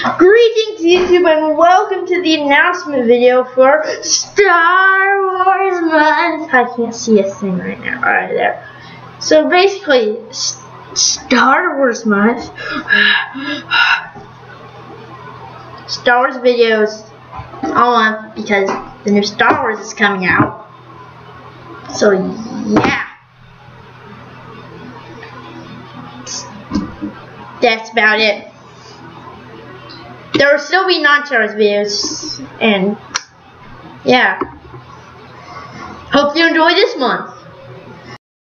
YouTube and welcome to the announcement video for Star Wars Month. I can't see a thing right now. Alright, there. So basically, Star Wars Month. Star Wars videos all because the new Star Wars is coming out. So yeah. That's about it there will still be non-Star Wars videos, and yeah. Hope you enjoy this month.